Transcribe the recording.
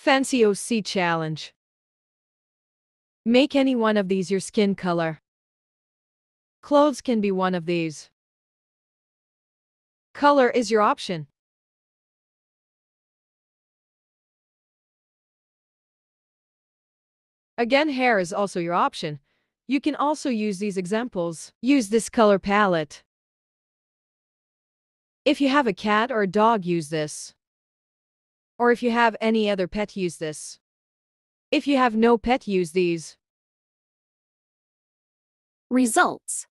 Fancy OC challenge. Make any one of these your skin color. Clothes can be one of these. Color is your option. Again, hair is also your option. You can also use these examples. Use this color palette. If you have a cat or a dog, use this. Or if you have any other pet, use this. If you have no pet, use these. Results.